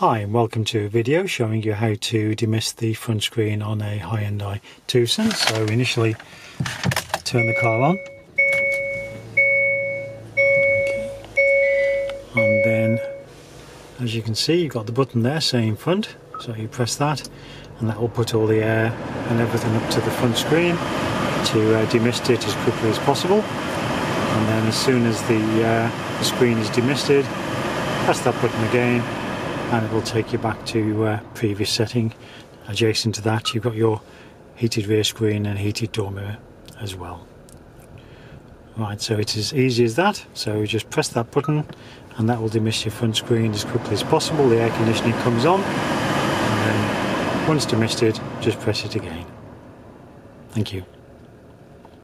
Hi and welcome to a video showing you how to demist the front screen on a Hyundai Tucson. So initially turn the car on okay. and then as you can see you've got the button there saying front so you press that and that will put all the air and everything up to the front screen to uh, demist it as quickly as possible and then as soon as the, uh, the screen is demisted press that button again and it will take you back to uh, previous setting. Adjacent to that you've got your heated rear screen and heated door mirror as well. Right, so it's as easy as that. So you just press that button and that will demist your front screen as quickly as possible. The air conditioning comes on and then once demisted, just press it again. Thank you.